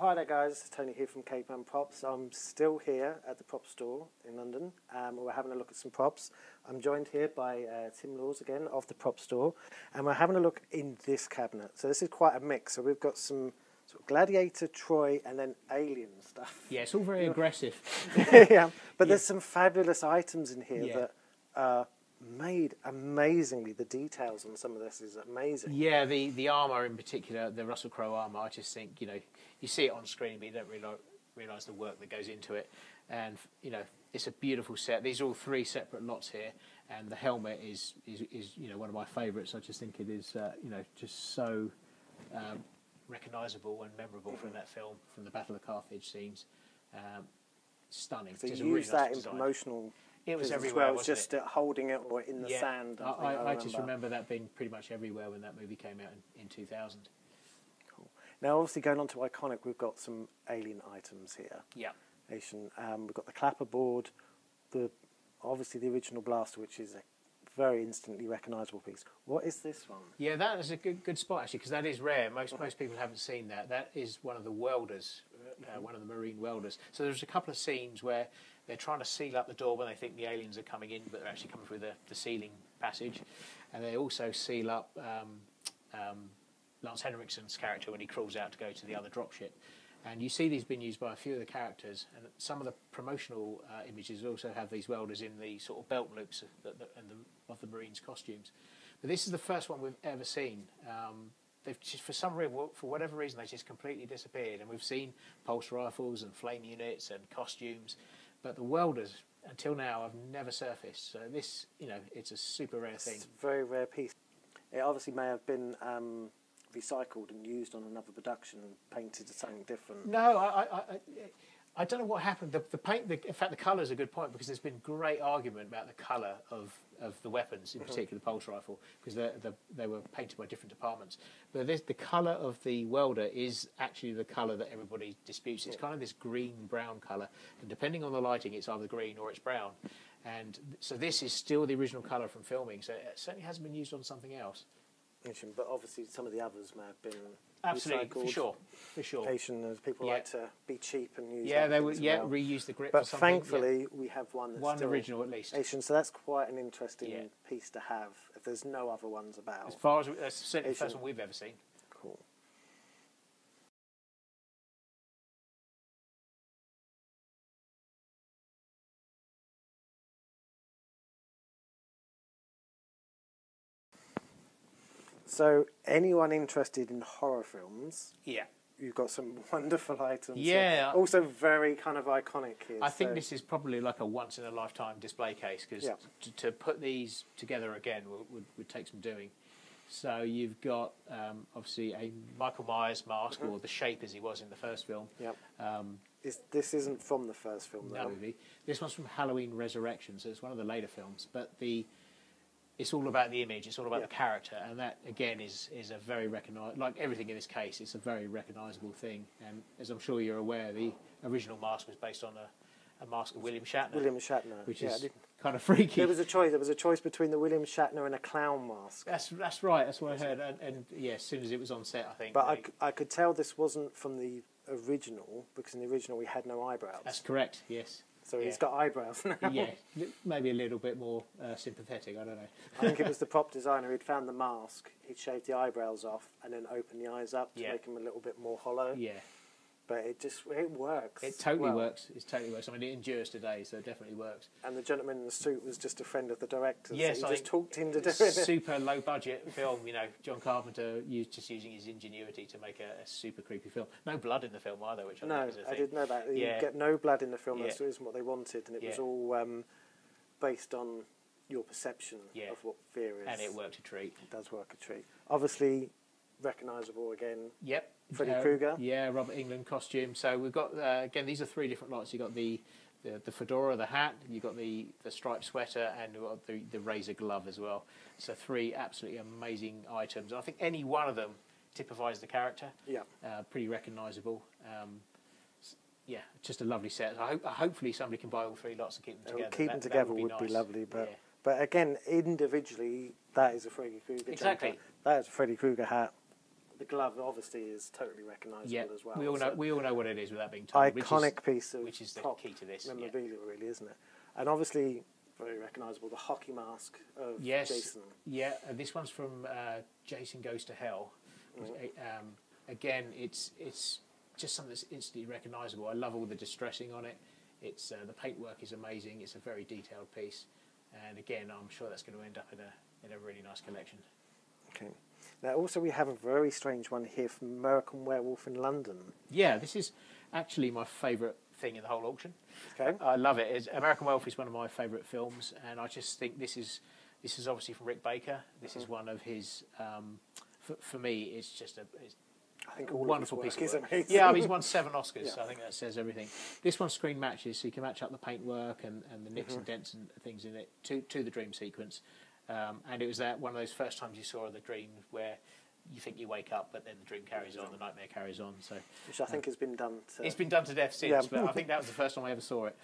hi there, guys. Tony here from Caveman Props. I'm still here at the prop store in London. Um, we're having a look at some props. I'm joined here by uh, Tim Laws again of the prop store, and we're having a look in this cabinet. So this is quite a mix. So we've got some sort of Gladiator, Troy, and then Alien stuff. Yeah, it's all very aggressive. yeah, but there's some fabulous items in here Yeah. that are made amazingly. The details on some of this is amazing. Yeah, the, the armour in particular, the Russell Crowe armour, I just think, you know, you see it on screen, but you don't really realise the work that goes into it. And, you know, it's a beautiful set. These are all three separate lots here, and the helmet is, is, is you know, one of my favourites. I just think it is, uh, you know, just so um, recognisable and memorable from that film, from the Battle of Carthage scenes. Um, stunning. So you really use nice that in promotional. It was as everywhere, well, wasn't just it? uh, holding it or in the yeah, sand. I, I, I, I, I just remember that being pretty much everywhere when that movie came out in, in 2000. Now, obviously, going on to iconic, we've got some alien items here. Yeah. Asian. Um, we've got the clapper board, the obviously the original blaster, which is a very instantly recognisable piece. What is this one? Yeah, that is a good good spot actually because that is rare. Most most people haven't seen that. That is one of the welders, uh, one of the marine welders. So there's a couple of scenes where they're trying to seal up the door when they think the aliens are coming in, but they're actually coming through the, the ceiling passage, and they also seal up um, um, Lance Henriksen's character when he crawls out to go to the other dropship. And you see these being used by a few of the characters, and some of the promotional uh, images also have these welders in the sort of belt loops of the, the, and the, of the Marines' costumes. But this is the first one we've ever seen. Um, they've just, for some reason, for whatever reason, they just completely disappeared. And we've seen pulse rifles and flame units and costumes, but the welders until now have never surfaced. So this, you know, it's a super rare thing. It's a very rare piece. It obviously may have been um, recycled and used on another production and painted as something different. No, I, I, I, I don't know what happened. The, the paint, the, in fact, the colour is a good point because there's been great argument about the colour of, of the weapons, in mm-hmm. particular the pulse rifle, because the, the, they were painted by different departments. But this, the colour of the welder is actually the colour that everybody disputes. It's kind of this green brown colour, and depending on the lighting, it's either green or it's brown. And so this is still the original colour from filming. So it certainly hasn't been used on something else. Interesting, But obviously, some of the others may have been Absolutely, recycled. for sure, for sure. Asian, as people Yeah. like to be cheap and use. Yeah, they would. Yeah, well. reuse the grip. But something. yeah. thankfully, we have one that's one original at least. Asian, so that's quite an interesting Yeah. piece to have. If there's no other ones about, As far as that's certainly the first Asian. one we've ever seen. So, anyone interested in horror films, Yeah. you've got some wonderful items. Yeah. Also, very kind of iconic here. I think so- this is probably like a once in a lifetime display case because Yeah. to, to put these together again would, would, would take some doing. So you've got um, obviously a Michael Myers mask Mm-hmm. or the shape as he was in the first film. Yep. Um, Is, this isn't from the first film, though. movie. This one's from Halloween Resurrection, so it's one of the later films. But the it's all about the image. It's all about Yeah. the character, and that again is is a very recognised. Like everything in this case, it's a very recognisable thing. And as I'm sure you're aware, the original mask was based on a, a mask of William Shatner, William Shatner. which yeah, is kind of freaky. There was a choice. There was a choice between the William Shatner and a clown mask. That's that's right. That's what I heard. And, and yeah, as soon as it was on set, I think. But I, they- c- I could tell this wasn't from the original because in the original we had no eyebrows. that's correct. Yes. So he's got eyebrows now. yeah, maybe a little bit more uh, sympathetic. I don't know. I think it was the prop designer who'd found the mask, he'd shaved the eyebrows off and then opened the eyes up to Yeah. make them a little bit more hollow. Yeah, But it just it works. it totally well. works. It totally works. I mean, it endures today, so it definitely works. And the gentleman in the suit was just a friend of the director's. Yes, he I just talked him to do it. super low budget film. You know, John Carpenter used just using his ingenuity to make a, a super creepy film. No blood in the film either, which I No, think is a I didn't know that. You Yeah. get no blood in the film. Yeah. That's isn't what they wanted, and it was all um, based on your perception Yeah. of what fear is. and it worked a treat. It does work a treat. Obviously, recognisable again. Yep. Freddy Uh, Krueger? Yeah, Robert Englund costume. So we've got uh, again these are three different lots. You've got the, the the fedora, the hat. You've got the the striped sweater, and the the razor glove as well. So three absolutely amazing items. I think any one of them typifies the character. Yeah. Uh, pretty recognisable. Um, yeah, just a lovely set. I hope, hopefully somebody can buy all three lots and keep them Uh, together. Keep That- them together would would be, lovely, but Yeah. but again, individually, that is a Freddy Krueger. Exactly. That is a Freddy Krueger hat. The glove obviously is totally recognisable Yeah, as well. we all so- know we all know what it is without being told. which is- iconic piece of which is the key to this, yeah. really, isn't it? And obviously very recognisable the hockey mask of Yes. Jason. Yeah, this one's from uh, Jason Goes to Hell. which, uh, Um, again, it's it's just something that's instantly recognisable. I love all the distressing on it. It's uh, the paintwork is amazing. It's a very detailed piece, and again, I'm sure that's going to end up in a in a really nice collection. Okay. Now, also we have a very strange one here from American Werewolf in London. Yeah, this is actually my favourite thing in the whole auction. Okay. I love it. It's, American Werewolf is one of my favourite films, and I just think this is this is obviously from Rick Baker. This is one of his. Um, for, for me, it's just a it's I think all wonderful of his piece work of is work. amazing. Yeah, I mean, he's won seven Oscars. Yeah. So I think that says everything. This one screen matches, so you can match up the paintwork and, and the nicks and Mm-hmm. dents and things in it to to the dream sequence. Um, and it was that one of those first times you saw the dream where you think you wake up, but then the dream carries on, the nightmare carries on. So Which I think has been done to. it's been done to death since, Yeah. but I think that was the first time I ever saw it.